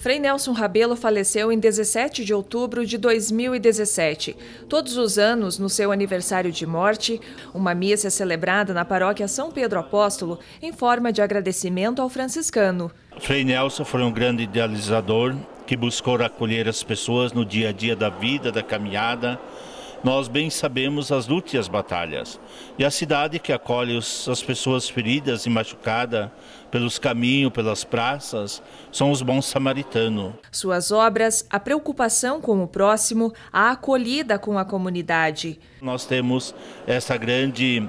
Frei Nelson Rabelo faleceu em 17 de outubro de 2017. Todos os anos, no seu aniversário de morte, uma missa é celebrada na paróquia São Pedro Apóstolo em forma de agradecimento ao franciscano. Frei Nelson foi um grande idealizador que buscou acolher as pessoas no dia a dia da vida, da caminhada, nós bem sabemos as lutas e as batalhas. E a cidade que acolhe os, as pessoas feridas e machucadas pelos caminhos, pelas praças, são os bons samaritanos. Suas obras, a preocupação com o próximo, a acolhida com a comunidade. Nós temos essa grande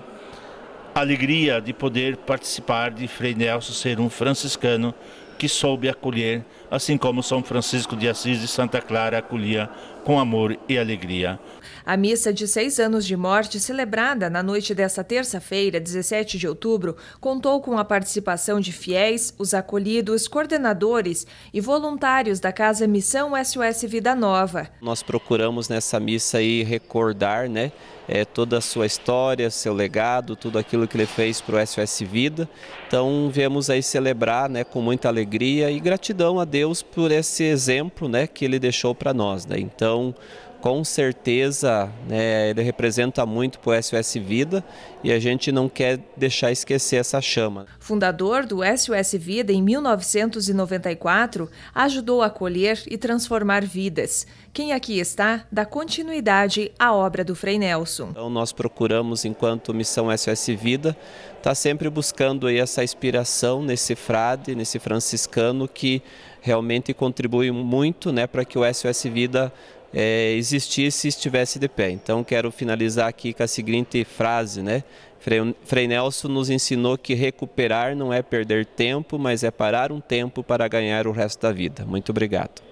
alegria de poder participar de Frei Nelson ser um franciscano que soube acolher, assim como São Francisco de Assis e Santa Clara acolhia com amor e alegria. A missa de seis anos de morte, celebrada na noite desta terça-feira, 17 de outubro, contou com a participação de fiéis, os acolhidos, coordenadores e voluntários da Casa Missão SOS Vida Nova. Nós procuramos nessa missa aí recordar, né, é, toda a sua história, seu legado, tudo aquilo que ele fez para o SOS Vida. Então viemos aí celebrar, né, com muita alegria e gratidão a Deus por esse exemplo, né, que ele deixou para nós, né. Então com certeza né, ele representa muito para o SOS Vida e a gente não quer deixar esquecer essa chama. Fundador do SOS Vida em 1994, ajudou a acolher e transformar vidas. Quem aqui está dá continuidade à obra do Frei Nelson. Então nós procuramos, enquanto Missão SOS Vida, estar tá sempre buscando aí essa inspiração nesse frade, nesse franciscano que realmente contribui muito né, para que o SOS Vida é, existisse e estivesse de pé. Então quero finalizar aqui com a seguinte frase, né? Frei Nelson nos ensinou que recuperar não é perder tempo, mas é parar um tempo para ganhar o resto da vida. Muito obrigado.